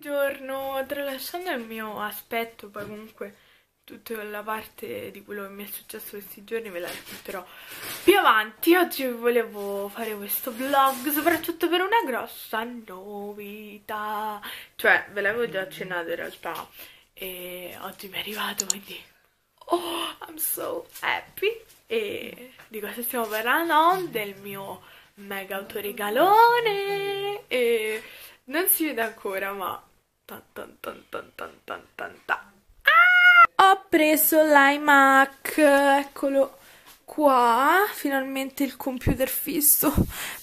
Buongiorno, tralasciando il mio aspetto, poi comunque tutta la parte di quello che mi è successo questi giorni ve la racconterò più avanti. Oggi volevo fare questo vlog soprattutto per una grossa novità, cioè ve l'avevo già accennato in realtà e oggi mi è arrivato quindi oh I'm so happy e di cosa stiamo parlando? Del mio mega autoregalone e non si vede ancora ma Tan, tan, tan, ah! Ho preso l'iMac, eccolo qua, finalmente il computer fisso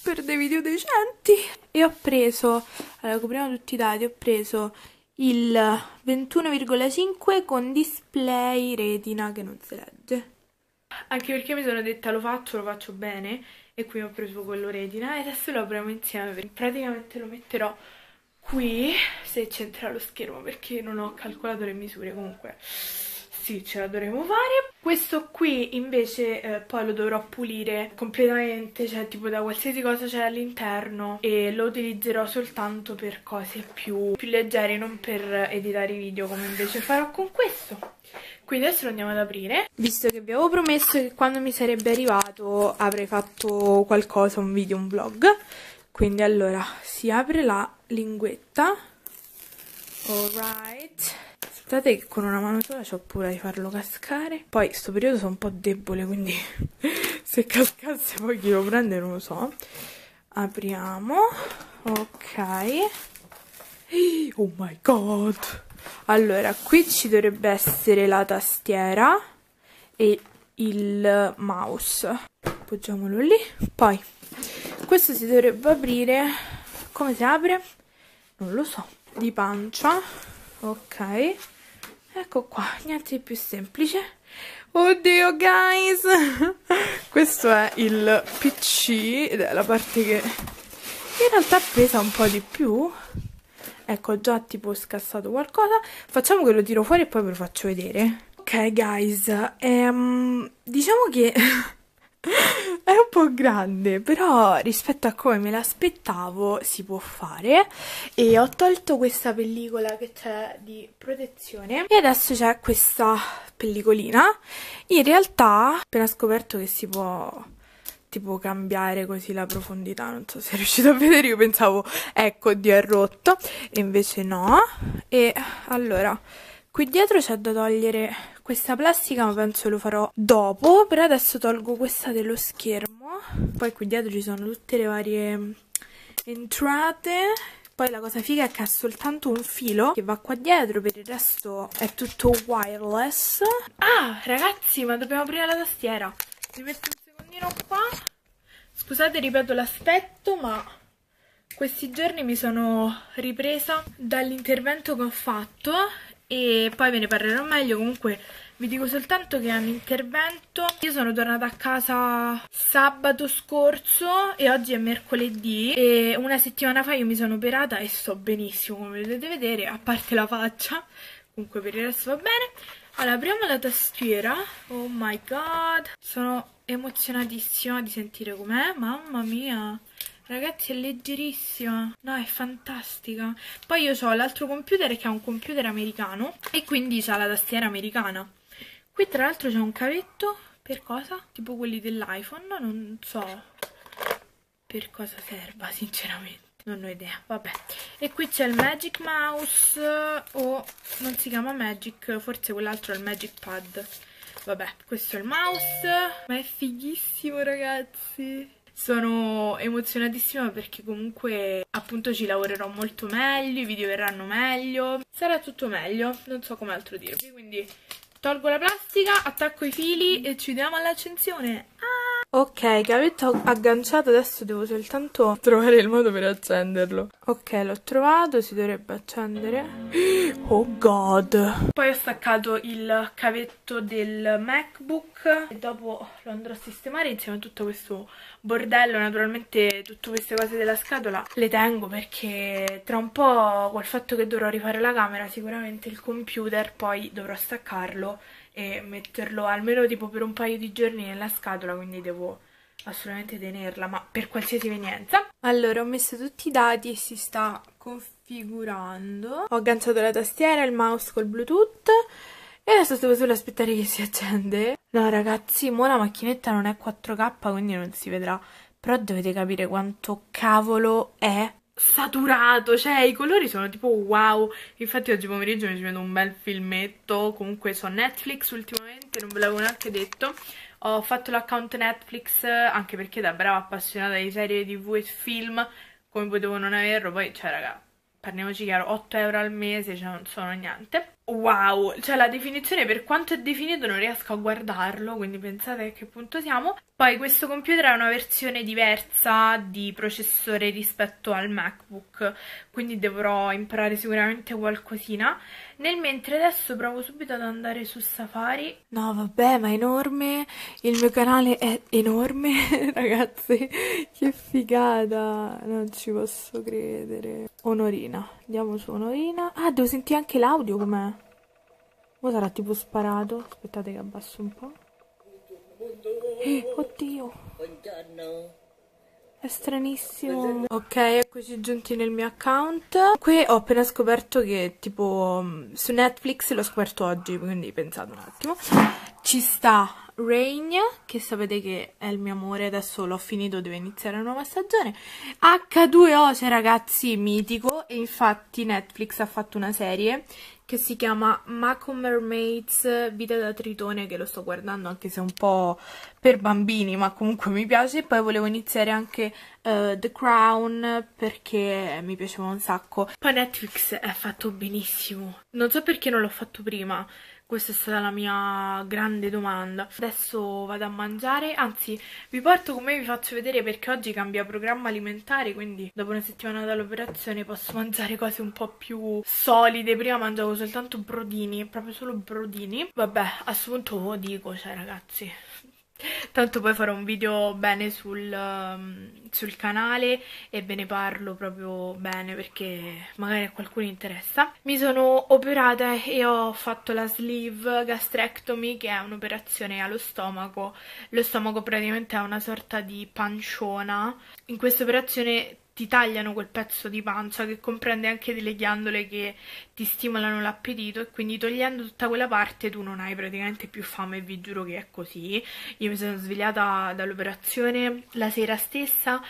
per dei video decenti. E ho preso, allora copriamo tutti i dati, ho preso il 21,5 con display retina che non si legge. Anche perché mi sono detta lo faccio, lo faccio bene e qui ho preso quello retina e adesso lo apriamo insieme. Praticamente lo metterò qui se c'entra lo schermo perché non ho calcolato le misure comunque sì ce la dovremo fare questo qui invece eh, poi lo dovrò pulire completamente cioè tipo da qualsiasi cosa c'è all'interno e lo utilizzerò soltanto per cose più, più leggere non per editare i video come invece farò con questo quindi adesso lo andiamo ad aprire. Visto che vi avevo promesso che quando mi sarebbe arrivato avrei fatto qualcosa, un video, un vlog. Quindi allora si apre la linguetta. Alright. Aspettate che con una mano sola ho paura di farlo cascare. Poi sto periodo sono un po' debole, quindi se cascasse poi chi lo prende non lo so. Apriamo. Ok. Oh my god. Allora, qui ci dovrebbe essere la tastiera e il mouse. Appoggiamolo lì. Poi, questo si dovrebbe aprire... Come si apre? Non lo so. Di pancia. Ok. Ecco qua, niente di più semplice. Oddio, guys! Questo è il PC ed è la parte che in realtà pesa un po' di più ecco già tipo scassato qualcosa facciamo che lo tiro fuori e poi ve lo faccio vedere ok guys ehm, diciamo che è un po' grande però rispetto a come me l'aspettavo si può fare. E ho tolto questa pellicola che c'è di protezione. E adesso c'è questa pellicolina. In realtà ho appena scoperto che si può tipo cambiare così la profondità, non so se è riuscito a vedere, io pensavo ecco di è rotto e invece no. E allora qui dietro c'è da togliere questa plastica ma penso lo farò dopo per adesso tolgo questa dello schermo poi qui dietro ci sono tutte le varie entrate poi la cosa figa è che ha soltanto un filo che va qua dietro, per il resto è tutto wireless. Ah, ragazzi, ma dobbiamo aprire la tastiera. Mi metto un secondino qua scusate ripeto l'aspetto ma questi giorni mi sono ripresa dall'intervento che ho fatto e poi ve ne parlerò meglio comunque vi dico soltanto che è un intervento. Io sono tornata a casa sabato scorso e oggi è mercoledì e una settimana fa io mi sono operata e sto benissimo come potete vedere a parte la faccia. Comunque per il resto va bene. Allora apriamo la tastiera. Oh my god. Sono emozionatissima di sentire com'è, mamma mia. Ragazzi è leggerissima, no è fantastica Poi io ho l'altro computer che è un computer americano E quindi c'ha la tastiera americana Qui tra l'altro c'è un cavetto Per cosa? Tipo quelli dell'iPhone Non so per cosa serva sinceramente non ho idea, vabbè. E qui c'è il Magic Mouse, o non si chiama Magic, forse quell'altro è il Magic Pad. Vabbè, questo è il mouse, ma è fighissimo ragazzi. Sono emozionatissima perché comunque appunto ci lavorerò molto meglio, i video verranno meglio, sarà tutto meglio, non so come altro dirvi, quindi tolgo la plastica, attacco i fili e ci diamo all'accensione. Ok, cavetto agganciato, adesso devo soltanto trovare il modo per accenderlo. Ok, l'ho trovato, si dovrebbe accendere. Oh god! Poi ho staccato il cavetto del MacBook e dopo lo andrò a sistemare insieme a tutto questo bordello. Naturalmente tutte queste cose della scatola le tengo perché tra un po' col fatto che dovrò rifare la camera sicuramente il computer poi dovrò staccarlo e metterlo almeno tipo per un paio di giorni nella scatola, quindi devo assolutamente tenerla, ma per qualsiasi evenienza. Allora, ho messo tutti i dati e si sta raffigurando. Ho agganciato la tastiera il mouse col bluetooth e adesso devo solo aspettare che si accende. No ragazzi, mo la macchinetta non è 4K quindi non si vedrà, però dovete capire quanto cavolo è saturato, cioè i colori sono tipo wow. Infatti oggi pomeriggio mi ci vedo un bel filmetto, comunque su Netflix ultimamente, non ve l'avevo neanche detto. Ho fatto l'account Netflix anche perché da brava appassionata di serie tv e film, come potevo non averlo, poi cioè raga, parliamoci chiaro, 8 euro al mese, cioè non sono niente. Wow, cioè la definizione per quanto è definito non riesco a guardarlo, quindi pensate a che punto siamo. Poi questo computer ha una versione diversa di processore rispetto al MacBook, quindi dovrò imparare sicuramente qualcosina. Nel mentre adesso provo subito ad andare su Safari. No, vabbè, ma è enorme. Il mio canale è enorme, ragazzi. Che figata. Non ci posso credere. Onorina. Andiamo su Onorina. Ah, devo sentire anche l'audio com'è. Ora sarà tipo sparato. Aspettate che abbasso un po'. Eh, oddio. Buongiorno. È stranissimo. Ok, eccoci giunti nel mio account. Qui ho appena scoperto che tipo su Netflix l'ho scoperto oggi, quindi pensate un attimo. Ci sta Rain, che sapete che è il mio amore, adesso l'ho finito, deve iniziare la nuova stagione. H2O, cioè ragazzi, mitico, e infatti Netflix ha fatto una serie che si chiama Mako Mermaids Vita da Tritone, che lo sto guardando anche se è un po' per bambini, ma comunque mi piace. E poi volevo iniziare anche uh, The Crown, perché mi piaceva un sacco. Poi Netflix è fatto benissimo. Non so perché non l'ho fatto prima, questa è stata la mia grande domanda. Adesso vado a mangiare, anzi vi porto con me e vi faccio vedere perché oggi cambia programma alimentare, quindi dopo una settimana dall'operazione posso mangiare cose un po' più solide. Prima mangiavo soltanto brodini, proprio solo brodini. Vabbè, a questo punto lo dico, cioè ragazzi, Tanto poi farò un video bene sul, um, sul, canale e ve ne parlo proprio bene perché magari a qualcuno interessa. Mi sono operata e ho fatto la sleeve gastrectomy che è un'operazione allo stomaco. Lo stomaco praticamente è una sorta di panciona. In questa operazione ti tagliano quel pezzo di pancia che comprende anche delle ghiandole che ti stimolano l'appetito e quindi togliendo tutta quella parte tu non hai praticamente più fame e vi giuro che è così. Io mi sono svegliata dall'operazione la sera stessa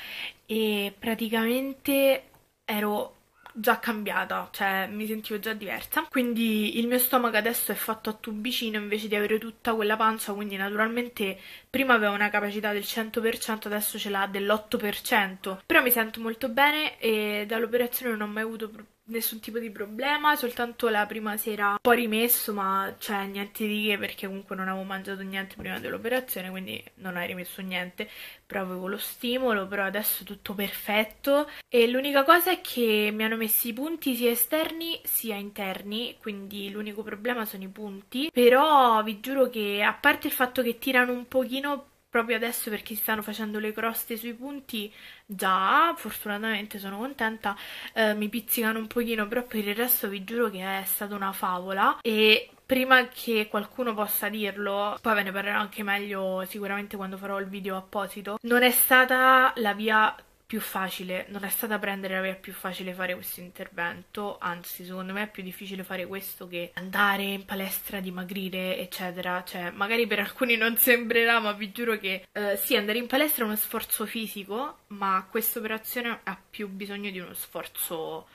e praticamente ero già cambiata, cioè mi sentivo già diversa. Quindi il mio stomaco adesso è fatto a tubicino invece di avere tutta quella pancia, quindi naturalmente prima aveva una capacità del 100%, adesso ce l'ha dell'8%. Però mi sento molto bene e dall'operazione non ho mai avuto problemi nessun tipo di problema, soltanto la prima sera un po' rimesso, ma cioè niente di che perché comunque non avevo mangiato niente prima dell'operazione, quindi non hai rimesso niente, però avevo lo stimolo, però adesso tutto perfetto. E l'unica cosa è che mi hanno messo i punti sia esterni sia interni, quindi l'unico problema sono i punti, però vi giuro che a parte il fatto che tirano un pochino proprio adesso perché si stanno facendo le croste sui punti già, fortunatamente sono contenta, eh, mi pizzicano un pochino, però per il resto vi giuro che è stata una favola. E prima che qualcuno possa dirlo, poi ve ne parlerò anche meglio sicuramente quando farò il video apposito, non è stata la via più facile, non è stata prendere la via più facile fare questo intervento, anzi secondo me è più difficile fare questo che andare in palestra, dimagrire eccetera, cioè magari per alcuni non sembrerà ma vi giuro che eh, sì andare in palestra è uno sforzo fisico ma questa operazione ha più bisogno di uno sforzo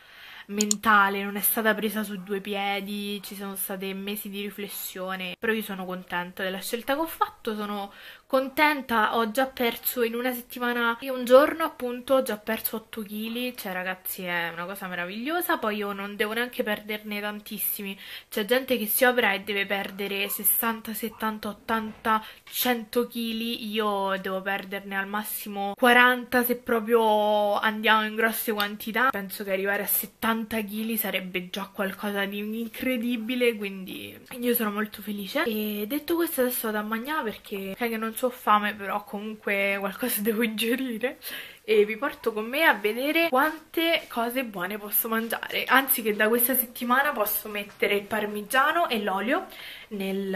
mentale, non è stata presa su due piedi, ci sono stati mesi di riflessione, però io sono contenta della scelta che ho fatto, sono contenta, ho già perso in una settimana, in un giorno appunto ho già perso 8 kg, cioè ragazzi è una cosa meravigliosa, poi io non devo neanche perderne tantissimi, c'è gente che si opera e deve perdere 60, 70, 80, 100 kg, io devo perderne al massimo 40 se proprio andiamo in grosse quantità, penso che arrivare a 70 kg sarebbe già qualcosa di incredibile, quindi io sono molto felice. E detto questo adesso vado a mangiare perché che non so fame però comunque qualcosa devo ingerire. E vi porto con me a vedere quante cose buone posso mangiare. Anzi che da questa settimana posso mettere il parmigiano e l'olio nel,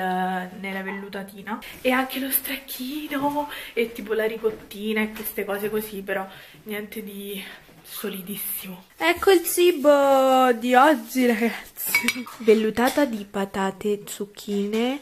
nella vellutatina. E anche lo stracchino e tipo la ricottina e queste cose così però niente di solidissimo. Ecco il cibo di oggi ragazzi. Vellutata di patate zucchine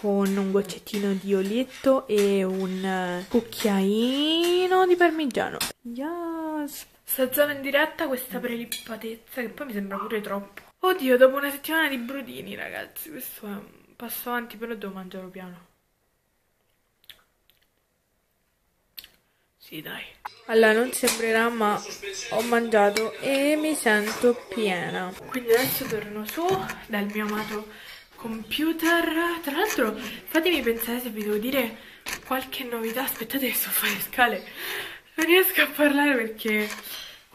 con un goccettino di olietto e un cucchiaino di parmigiano. Yes! Sta zona in diretta questa prelippatezza che poi mi sembra pure troppo. Oddio, dopo una settimana di brodini ragazzi, questo è un passo avanti però devo mangiarlo piano. Sì, dai. Allora, non sembrerà, ma ho mangiato e mi sento piena. Quindi adesso torno su dal mio amato computer. Tra l'altro, fatemi pensare se vi devo dire qualche novità. Aspettate che sto a fare le scale. Non riesco a parlare perché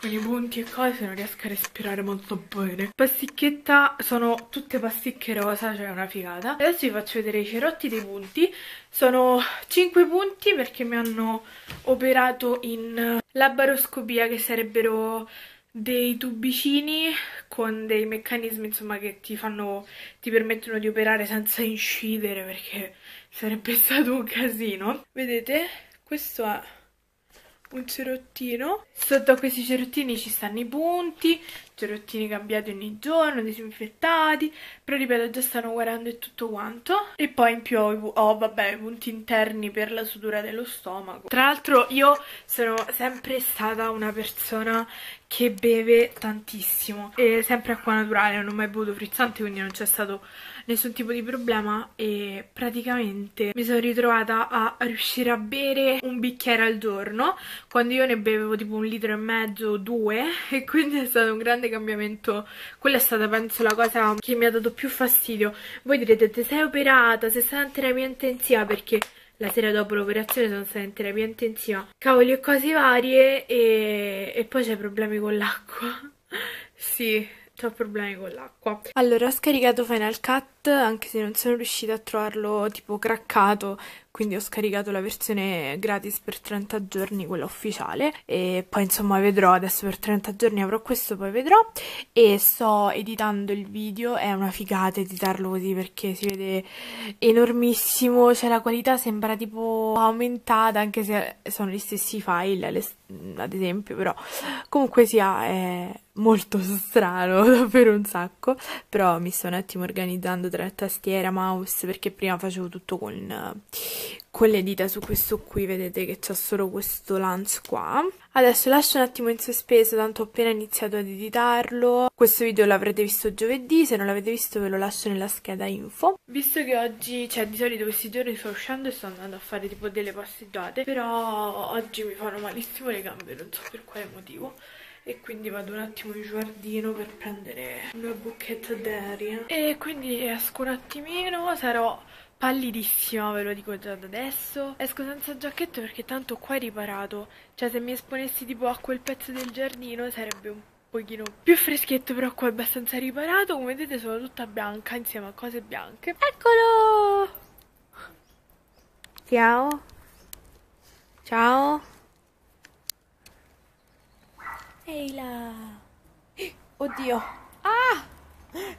con i punti e cose non riesco a respirare molto bene. Pasticchetta sono tutte pasticche rosa, cioè una figata. Adesso vi faccio vedere i cerotti dei punti. Sono 5 punti perché mi hanno operato in labaroscopia che sarebbero dei tubicini con dei meccanismi insomma che ti fanno ti permettono di operare senza incidere perché sarebbe stato un casino vedete questo è un cerottino. Sotto a questi cerottini ci stanno i punti, cerottini cambiati ogni giorno, disinfettati, però ripeto già stanno guardando e tutto quanto. E poi in più ho, oh, vabbè, i punti interni per la sutura dello stomaco. Tra l'altro io sono sempre stata una persona che beve tantissimo e sempre acqua naturale, non ho mai bevuto frizzante quindi non c'è stato nessun tipo di problema e praticamente mi sono ritrovata a riuscire a bere un bicchiere al giorno. Quando io ne bevevo tipo un litro e mezzo, due e quindi è stato un grande cambiamento. Quella è stata penso la cosa che mi ha dato più fastidio. Voi direte ti sei operata, sei stata in terapia intensiva perché la sera dopo l'operazione sono stata in terapia intensiva. Cavoli e cose varie e, e poi c'è problemi con l'acqua. Sì ho problemi con l'acqua. Allora, ho scaricato Final Cut, anche se non sono riuscita a trovarlo tipo craccato, quindi ho scaricato la versione gratis per 30 giorni, quella ufficiale, e poi insomma vedrò, adesso per 30 giorni avrò questo, poi vedrò, e sto editando il video, è una figata editarlo così perché si vede enormissimo, cioè la qualità sembra tipo aumentata, anche se sono gli stessi file, le, ad esempio, però comunque sia... È molto strano, davvero un sacco, però mi sto un attimo organizzando tra tastiera, mouse, perché prima facevo tutto con, con le dita su questo qui, vedete che c'è solo questo lance qua. Adesso lascio un attimo in sospeso, tanto ho appena iniziato ad editarlo. Questo video l'avrete visto giovedì, se non l'avete visto ve lo lascio nella scheda info. Visto che oggi, cioè di solito questi giorni sto uscendo e sto andando a fare tipo delle passeggiate, però oggi mi fanno malissimo le gambe, non so per quale motivo e quindi vado un attimo in giardino per prendere una bocchetta d'aria. E quindi esco un attimino sarò pallidissima ve lo dico già da adesso. Esco senza giacchetto perché tanto qua è riparato. Cioè se mi esponessi tipo a quel pezzo del giardino sarebbe un pochino più freschetto però qua è abbastanza riparato. Come vedete sono tutta bianca insieme a cose bianche. Eccolo! Ciao. Ciao Ehi là! Oddio! Ah!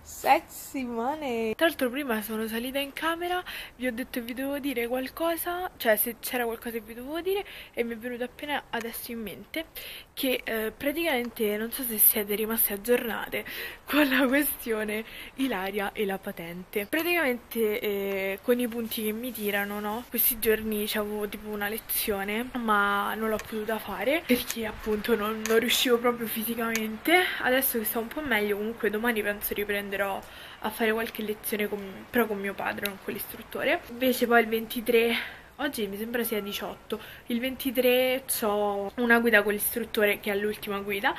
Sexy money! Tra l'altro prima sono salita in camera, vi ho detto vi dovevo dire qualcosa, cioè se c'era qualcosa che vi dovevo dire e mi è venuto appena adesso in mente che eh, praticamente non so se siete rimaste aggiornate con la questione Ilaria e la patente. Praticamente eh, con i punti che mi tirano, no? Questi giorni avevo tipo una lezione ma non l'ho potuta fare perché appunto non, non riuscivo proprio fisicamente. Adesso che sto un po' meglio comunque domani penso di riprenderò a fare qualche lezione con, però con mio padre, non con l'istruttore. Invece poi il 23 oggi mi sembra sia 18 il 23 ho una guida con l'istruttore che è l'ultima guida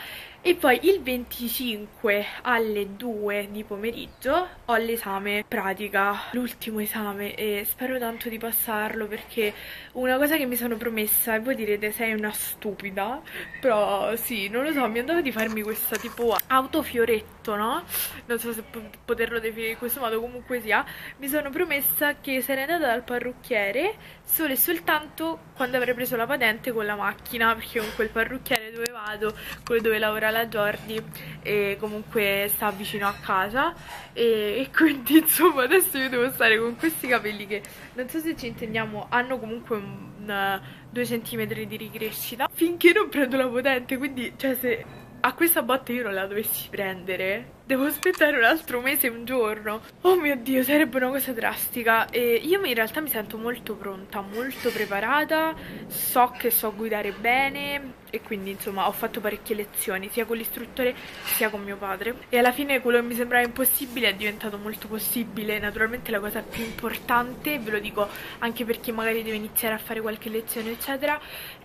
e poi il 25 alle 2 di pomeriggio ho l'esame pratica, l'ultimo esame e spero tanto di passarlo perché una cosa che mi sono promessa e voi direte sei una stupida però sì, non lo so, mi andava di farmi questa tipo autofioretto, no? Non so se poterlo definire in questo modo, comunque sia mi sono promessa che sarei andata dal parrucchiere solo e soltanto quando avrei preso la patente con la macchina perché con quel parrucchiere doveva vado, quello dove lavora la Jordi e comunque sta vicino a casa e, e quindi insomma adesso io devo stare con questi capelli che non so se ci intendiamo, hanno comunque un, 2 cm di ricrescita. Finché non prendo la potente, quindi cioè se a questa botta io non la dovessi prendere Devo aspettare un altro mese un giorno. Oh mio dio, sarebbe una cosa drastica. E io in realtà mi sento molto pronta, molto preparata So che so guidare bene E quindi insomma ho fatto parecchie lezioni Sia con l'istruttore sia con mio padre. E alla fine quello che mi sembrava impossibile è diventato molto possibile. Naturalmente la cosa più importante, ve lo dico anche per chi magari deve iniziare a fare qualche lezione eccetera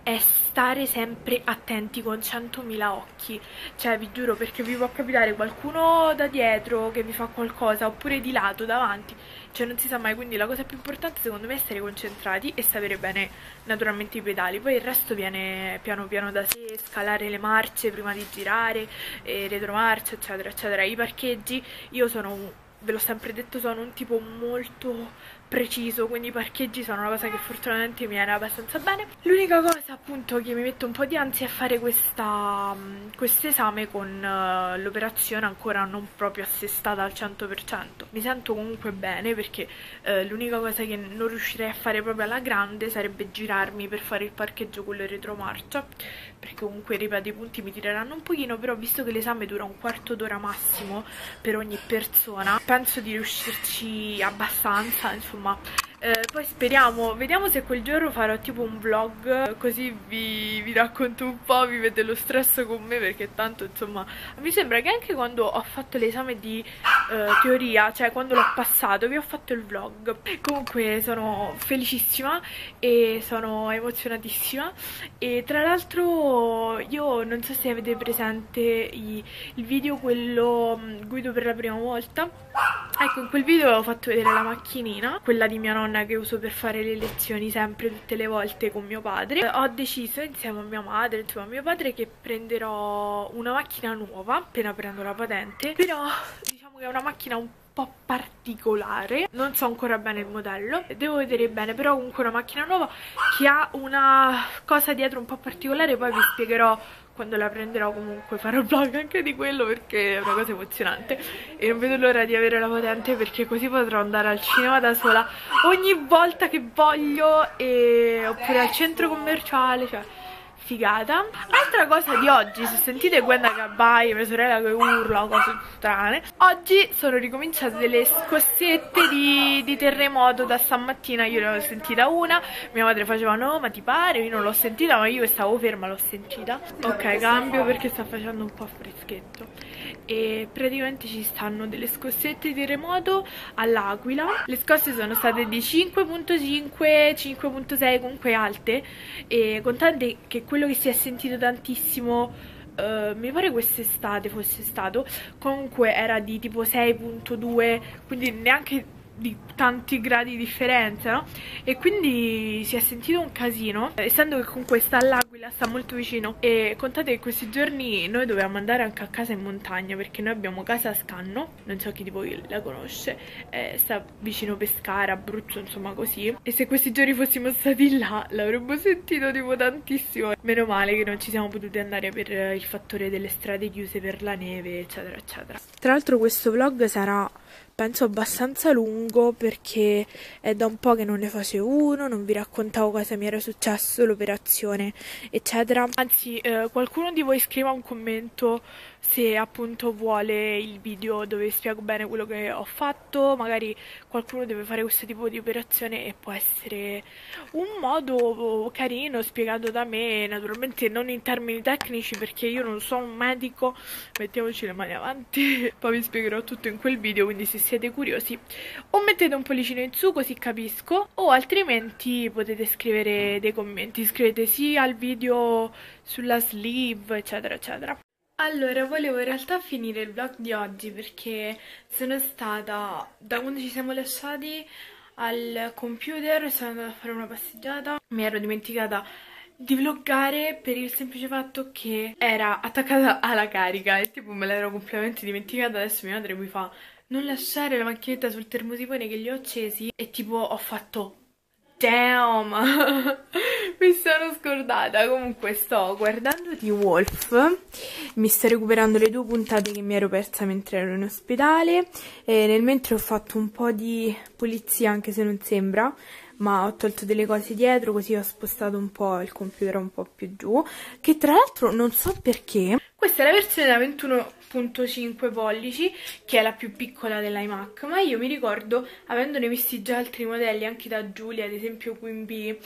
È stare sempre attenti con 100.000 occhi. Cioè vi giuro perché vi può capitare qualcuno da dietro che mi fa qualcosa oppure di lato, davanti. Cioè non si sa mai. Quindi la cosa più importante secondo me è essere concentrati e sapere bene naturalmente i pedali. Poi il resto viene piano piano da sé scalare le marce prima di girare retromarcia eccetera eccetera. I parcheggi io sono ve l'ho sempre detto sono un tipo molto preciso quindi i parcheggi sono una cosa che fortunatamente mi viene abbastanza bene. L'unica cosa appunto che mi mette un po' di ansia è fare questa mm, questo esame con uh, l'operazione ancora non proprio assestata al 100% mi sento comunque bene perché uh, l'unica cosa che non riuscirei a fare proprio alla grande sarebbe girarmi per fare il parcheggio con le retromarcia perché comunque ripeto i punti mi tireranno un pochino però visto che l'esame dura un quarto d'ora massimo per ogni persona penso di riuscirci abbastanza insomma insomma eh, poi speriamo, vediamo se quel giorno farò tipo un vlog così vi, vi, racconto un po', vivete lo stress con me perché tanto insomma mi sembra che anche quando ho fatto l'esame di eh, teoria, cioè quando l'ho passato vi ho fatto il vlog. Comunque sono felicissima e sono emozionatissima. E tra l'altro io non so se avete presente i, il video quello mm, guido per la prima volta. Ecco in quel video avevo fatto vedere la macchinina quella di mia nonna nonna che uso per fare le lezioni sempre tutte le volte con mio padre. Ho deciso insieme a mia madre insomma a mio padre che prenderò una macchina nuova appena prendo la patente. Però diciamo che è una macchina un po' particolare. Non so ancora bene il modello. Devo vedere bene però comunque una macchina nuova che ha una cosa dietro un po' particolare poi vi spiegherò quando la prenderò comunque farò vlog anche di quello perché è una cosa emozionante. E non vedo l'ora di avere la patente perché così potrò andare al cinema da sola ogni volta che voglio e... oppure al centro commerciale cioè figata. Altra cosa di oggi, se sentite Gwenda che abbaia, mia sorella che urla, cose strane Oggi sono ricominciate delle scossette di, di terremoto da stamattina. Io ne ho sentita una, mia madre faceva no ma ti pare, io non l'ho sentita ma io stavo ferma l'ho sentita. Ok cambio perché sta facendo un po' freschetto. E praticamente ci stanno delle scossette di terremoto all'Aquila. Le scosse sono state di 5.5, 5.6 comunque alte. E contate che quello quello che si è sentito tantissimo Uh, mi pare quest'estate fosse stato comunque era di tipo 6.2 quindi neanche di tanti gradi di differenza, no? E quindi si è sentito un casino, essendo che comunque sta all'Aquila, sta molto vicino. E contate che questi giorni noi dovevamo andare anche a casa in montagna, perché noi abbiamo casa a Scanno, non so chi di voi la conosce, eh, sta vicino Pescara, Abruzzo, insomma così. E se questi giorni fossimo stati là, l'avremmo sentito tipo tantissimo. Meno male che non ci siamo potuti andare per il fattore delle strade chiuse per la neve, eccetera, eccetera. Tra l'altro questo vlog sarà penso abbastanza lungo perché è da un po' che non ne facevo uno, non vi raccontavo cosa mi era successo, l'operazione, eccetera. Anzi, eh, qualcuno di voi scriva un commento se appunto vuole il video dove spiego bene quello che ho fatto, magari qualcuno deve fare questo tipo di operazione e può essere un modo carino spiegato da me, naturalmente non in termini tecnici perché io non sono un medico, mettiamoci le mani avanti, poi vi spiegherò tutto in quel video, quindi se siete curiosi o mettete un pollicino in su così capisco o altrimenti potete scrivere dei commenti, scrivete sì al video sulla sleeve eccetera eccetera. Allora, volevo in realtà finire il vlog di oggi perché sono stata, da quando ci siamo lasciati al computer, sono andata a fare una passeggiata, mi ero dimenticata di vloggare per il semplice fatto che era attaccata alla carica. E tipo me l'ero completamente dimenticata, adesso mia madre mi fa non lasciare la macchinetta sul termosifone che li ho accesi. E tipo ho fatto Damn! mi sono scordata. Comunque sto guardando The Wolf. Mi sto recuperando le due puntate che mi ero persa mentre ero in ospedale. E nel mentre ho fatto un po' di pulizia, anche se non sembra. Ma ho tolto delle cose dietro, così ho spostato un po' il computer un po' più giù. Che tra l'altro non so perché. Questa è la versione da 21.5 pollici, che è la più piccola dell'iMac, ma io mi ricordo, avendone visti già altri modelli, anche da Giulia, ad esempio Bee,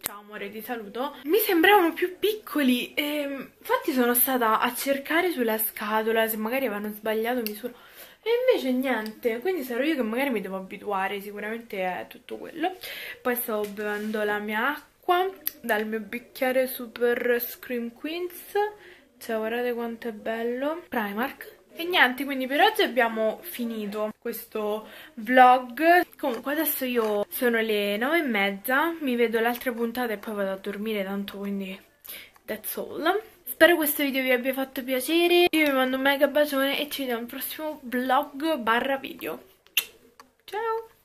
ciao amore ti saluto, mi sembravano più piccoli e infatti sono stata a cercare sulla scatola se magari avevano sbagliato misura. E invece niente, quindi sarò io che magari mi devo abituare, sicuramente è tutto quello. Poi stavo bevendo la mia acqua dal mio bicchiere Super Scream Queens cioè guardate quanto è bello Primark e niente, quindi per oggi abbiamo finito questo vlog. Comunque adesso io sono le nove e mezza, mi vedo l'altra puntata e poi vado a dormire tanto, quindi that's all. Spero questo video vi abbia fatto piacere, io vi mando un mega bacione e ci vediamo al prossimo vlog barra video. Ciao!